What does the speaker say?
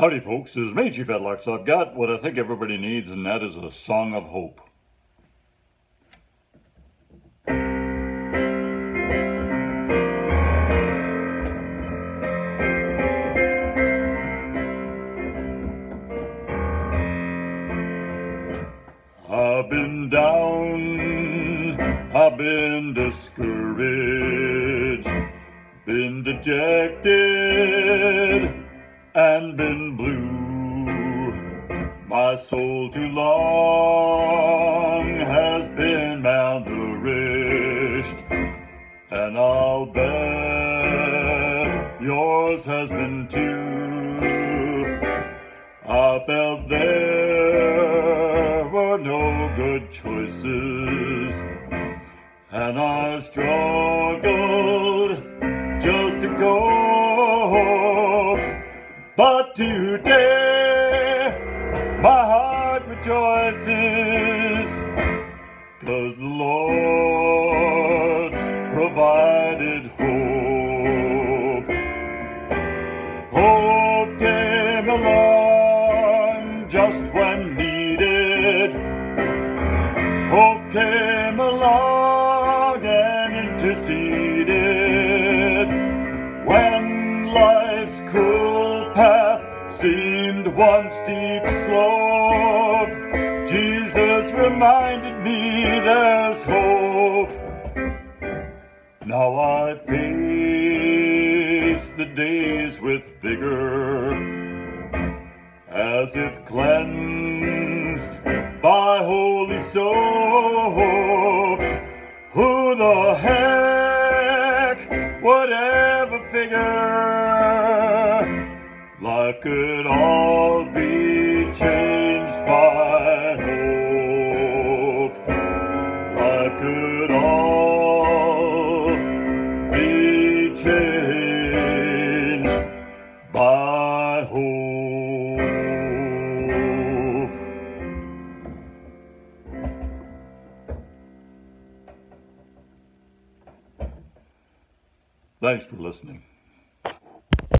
Howdy, folks. This is me, Chief Edlock. So I've got what I think everybody needs, and that is a song of hope. I've been down, I've been discouraged, been dejected, and been blue. My soul too long has been malnourished, and I'll bet yours has been too. I felt there were no good choices, and I struggled today my heart rejoices, cause the Lord's provided hope. Hope came along just when needed. Hope came along and interceded when life's cruel seemed one steep slope. Jesus reminded me there's hope. Now I face the days with vigor, as if cleansed by holy soap. Who the heck would ever figure Life could all be changed by hope. Life could all be changed by hope. Thanks for listening.